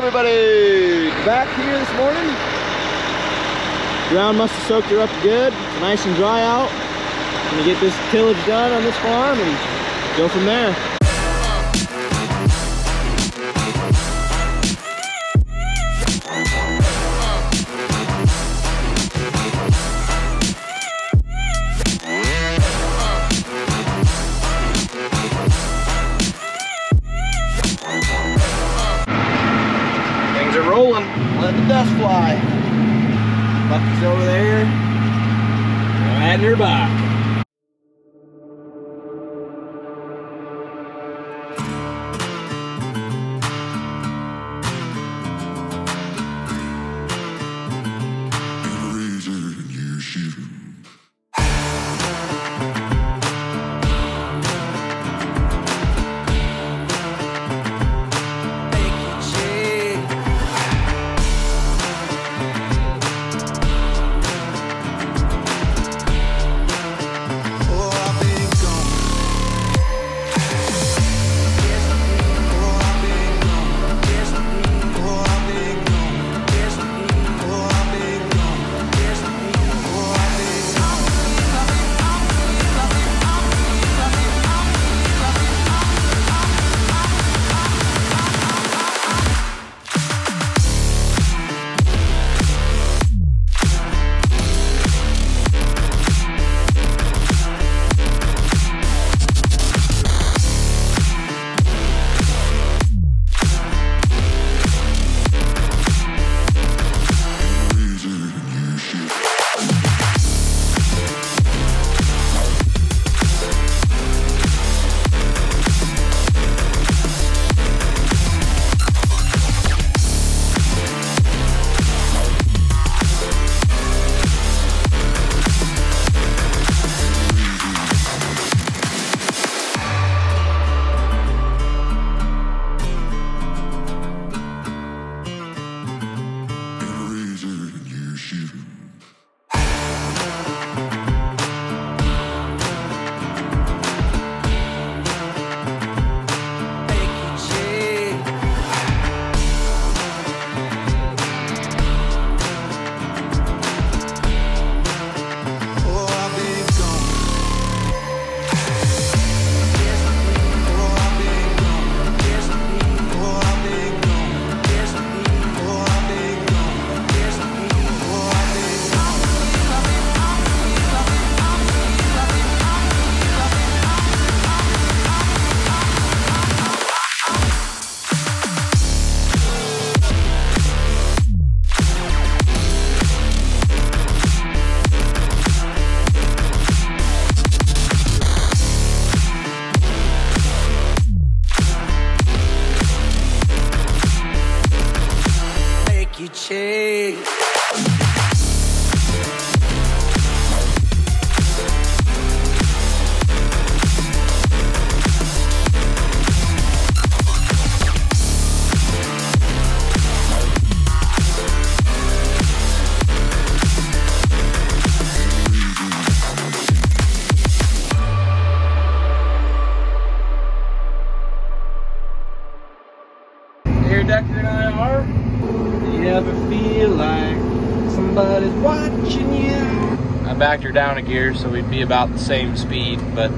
everybody! Back here this morning. Ground must have soaked her up good. Nice and dry out. Gonna get this tillage done on this farm and go from there. Here Decker and I are. Do you ever feel like somebody's watching you? I backed her down a gear so we'd be about the same speed, but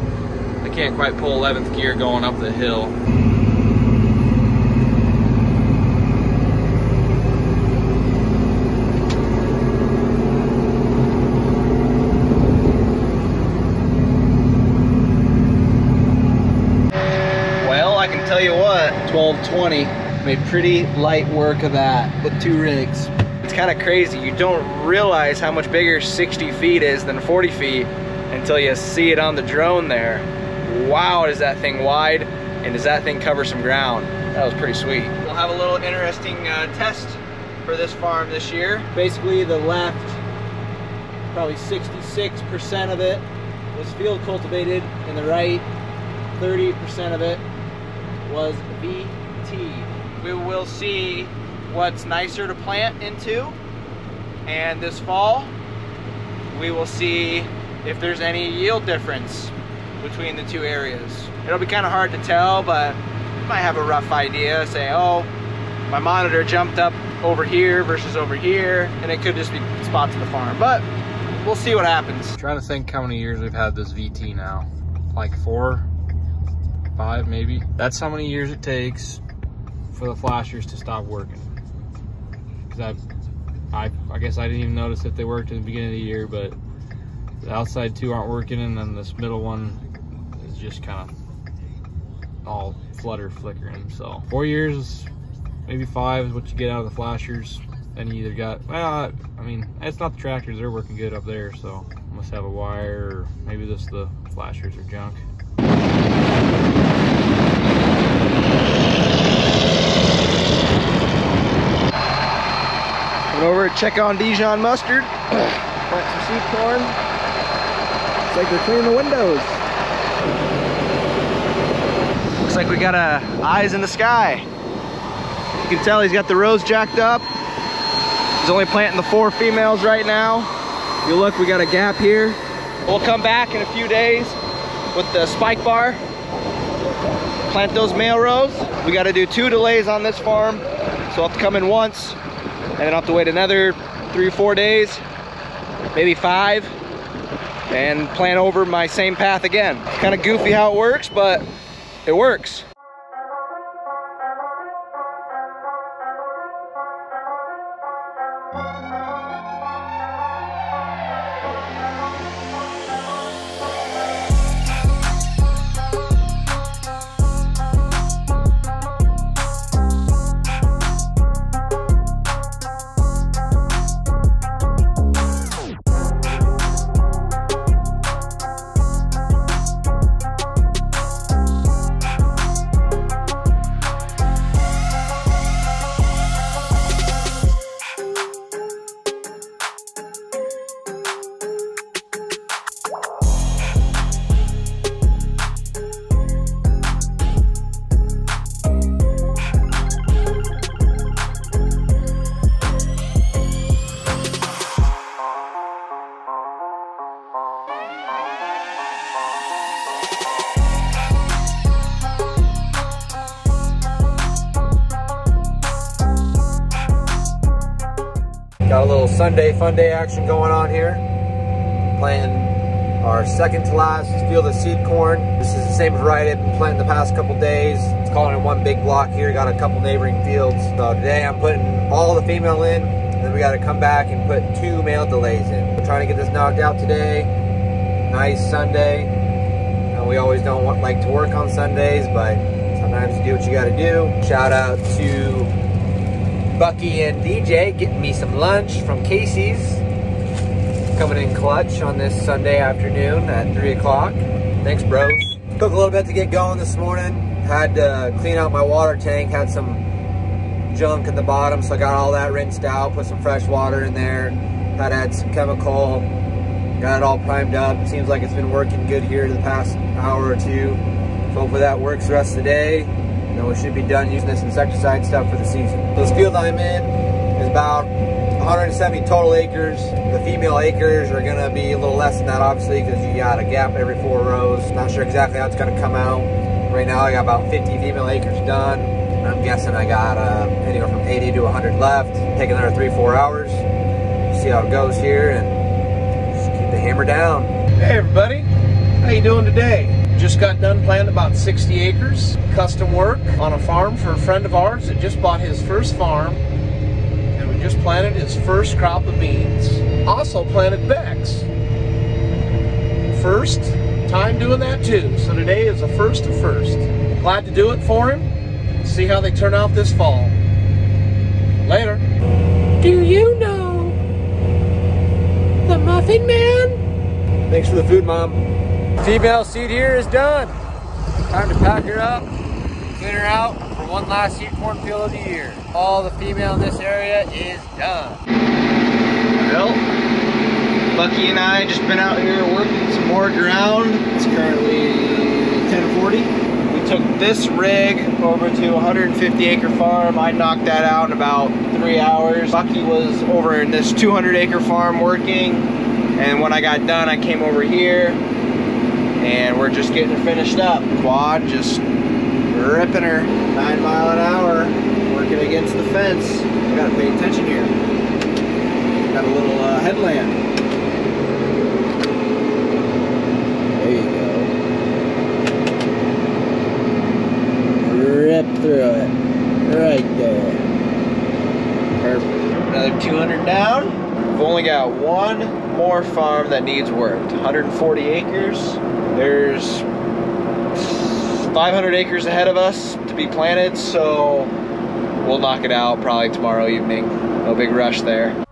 I can't quite pull 11th gear going up the hill. Well, I can tell you what, 1220 made pretty light work of that with two rigs. It's kind of crazy. You don't realize how much bigger 60 feet is than 40 feet until you see it on the drone there. Wow, is that thing wide and does that thing cover some ground? That was pretty sweet. We'll have a little interesting uh, test for this farm this year. Basically the left, probably 66% of it was field cultivated and the right 30% of it was VT. We will see what's nicer to plant into and this fall we will see if there's any yield difference between the two areas. It'll be kind of hard to tell but you might have a rough idea say oh my monitor jumped up over here versus over here, and it could just be spots of the farm. But we'll see what happens. I'm trying to think how many years we've had this VT now. Like four, five maybe. That's how many years it takes for the flashers to stop working. Because I, I, I guess I didn't even notice that they worked at the beginning of the year, but the outside two aren't working, and then this middle one is just kind of all flutter flickering. So four years, maybe five is what you get out of the flashers. Then you either got, well, I mean, it's not the tractors, they're working good up there, so must have a wire, or maybe this the flashers are junk. Went over to check on Dijon mustard. Plant some seed corn. Looks like they're cleaning the windows. Looks like we got a eyes in the sky. You can tell he's got the rows jacked up. He's only planting the four females right now. You look, we got a gap here. We'll come back in a few days with the spike bar. Plant those male rows. We got to do two delays on this farm. So I'll have to come in once then I'll have to wait another three or four days, maybe five, and plan over my same path again. Kind of goofy how it works, but it works. Sunday fun day action going on here. Planting our second to last field of seed corn. This is the same variety I've been planting the past couple days. It's calling in one big block here. Got a couple neighboring fields. So today I'm putting all the female in. And then we got to come back and put two male delays in. We're trying to get this knocked out today. Nice Sunday. And we always don't want, like to work on Sundays, but sometimes you do what you got to do. Shout out to Bucky and DJ getting me some lunch from Casey's. Coming in clutch on this Sunday afternoon at 3 o'clock. Thanks, bros. Took a little bit to get going this morning. Had to clean out my water tank. Had some junk in the bottom, so I got all that rinsed out. Put some fresh water in there. Had to add some chemical. Got it all primed up. Seems like it's been working good here the past hour or two. So hopefully that works the rest of the day. And we should be done using this insecticide stuff for the season. So this field I'm in is about 170 total acres. The female acres are gonna be a little less than that, obviously, because you got a gap every four rows. Not sure exactly how it's gonna come out. Right now, I got about 50 female acres done. I'm guessing I got uh, anywhere from 80 to 100 left. Take another three, four hours. See how it goes here, and just keep the hammer down. Hey everybody, how you doing today? Just got done planting about 60 acres, custom work on a farm for a friend of ours that just bought his first farm, and we just planted his first crop of beans. Also planted Beck's. First time doing that too, so today is the first of first. Glad to do it for him. See how they turn out this fall. Later. Do you know the Muffin Man? Thanks for the food, Mom. Female seed here is done. Time to pack her up, clean her out for one last seed corn field of the year. All the female in this area is done. Well, Bucky and I just been out here working some more ground. It's currently 1040. We took this rig over to a 150 acre farm. I knocked that out in about three hours. Bucky was over in this 200 acre farm working. And when I got done, I came over here and we're just getting finished up. Quad just ripping her nine mile an hour, working against the fence. I gotta pay attention here. Got a little uh, headland. There you go. Rip through it. Right there. Perfect. Another 200 down. We've only got one more farm that needs worked. 140 acres. There's 500 acres ahead of us to be planted, so we'll knock it out probably tomorrow evening. No big rush there.